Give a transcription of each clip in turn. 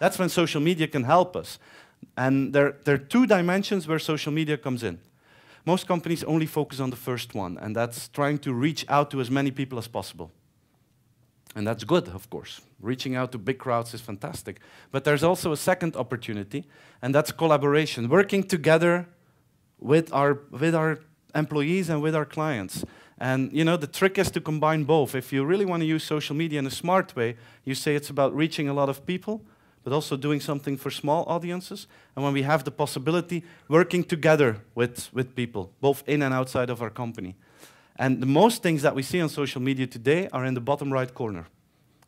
That's when social media can help us. And there, there are two dimensions where social media comes in. Most companies only focus on the first one, and that's trying to reach out to as many people as possible. And that's good, of course. Reaching out to big crowds is fantastic. But there's also a second opportunity, and that's collaboration, working together with our, with our employees and with our clients. And you know, the trick is to combine both. If you really want to use social media in a smart way, you say it's about reaching a lot of people, but also doing something for small audiences. And when we have the possibility, working together with, with people, both in and outside of our company. And the most things that we see on social media today are in the bottom right corner.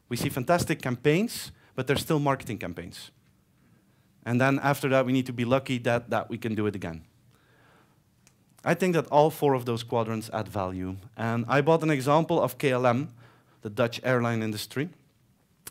We see fantastic campaigns, but they're still marketing campaigns. And then after that, we need to be lucky that, that we can do it again. I think that all four of those quadrants add value. And I bought an example of KLM, the Dutch airline industry.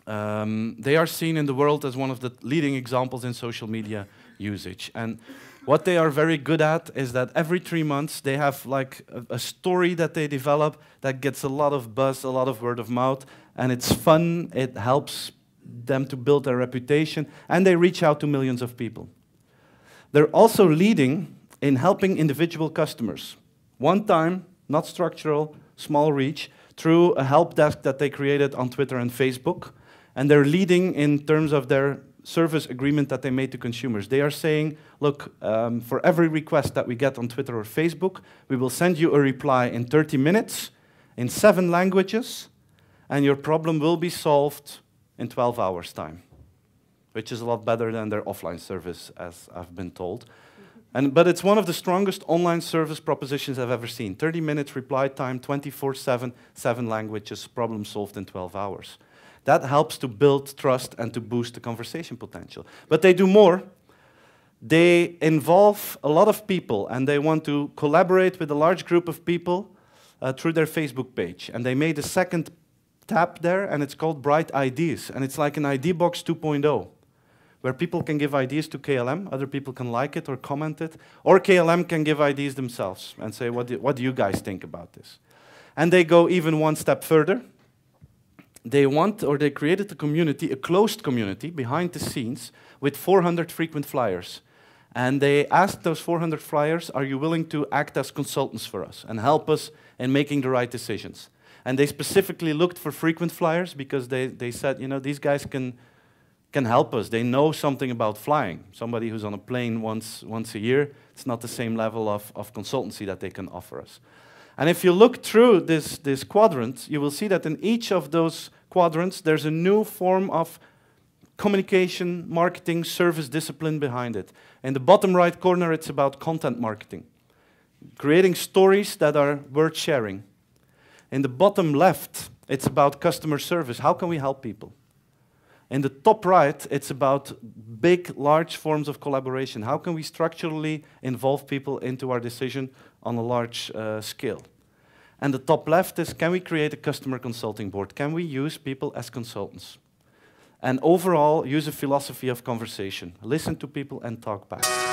Um, they are seen in the world as one of the leading examples in social media usage. And what they are very good at is that every three months they have like a, a, story that they develop that gets a lot of buzz, a lot of word of mouth, and it's fun, it helps them to build their reputation, and they reach out to millions of people. They're also leading in helping individual customers. One time, not structural, small reach, through a help desk that they created on Twitter and Facebook. And they're leading in terms of their service agreement that they made to consumers. They are saying, look, um, for every request that we get on Twitter or Facebook, we will send you a reply in 30 minutes in seven languages, and your problem will be solved in 12 hours' time, which is a lot better than their offline service, as I've been told. And, but it's one of the strongest online service propositions I've ever seen. 30 minutes reply time, 24-7, seven languages, problem solved in 12 hours. That helps to build trust and to boost the conversation potential. But they do more. They involve a lot of people and they want to collaborate with a large group of people uh, through their Facebook page. And they made a second tab there and it's called Bright Ideas. And it's like an ID Box 2.0 where people can give ideas to KLM, other people can like it or comment it, or KLM can give ideas themselves and say, what do, what do you guys think about this? And they go even one step further. They want, or they created a community, a closed community behind the scenes with 400 frequent flyers. And they asked those 400 flyers, are you willing to act as consultants for us and help us in making the right decisions? And they specifically looked for frequent flyers because they, they said, you know, these guys can can help us. They know something about flying. Somebody who's on a plane once, once a year, it's not the same level of, of consultancy that they can offer us. And if you look through this, this quadrant, you will see that in each of those quadrants, there's a new form of communication, marketing, service discipline behind it. In the bottom right corner, it's about content marketing, creating stories that are worth sharing. In the bottom left, it's about customer service. How can we help people? In the top right, it's about big, large forms of collaboration. How can we structurally involve people into our decision on a large uh, scale? And the top left is, can we create a customer consulting board? Can we use people as consultants? And overall, use a philosophy of conversation. Listen to people and talk back.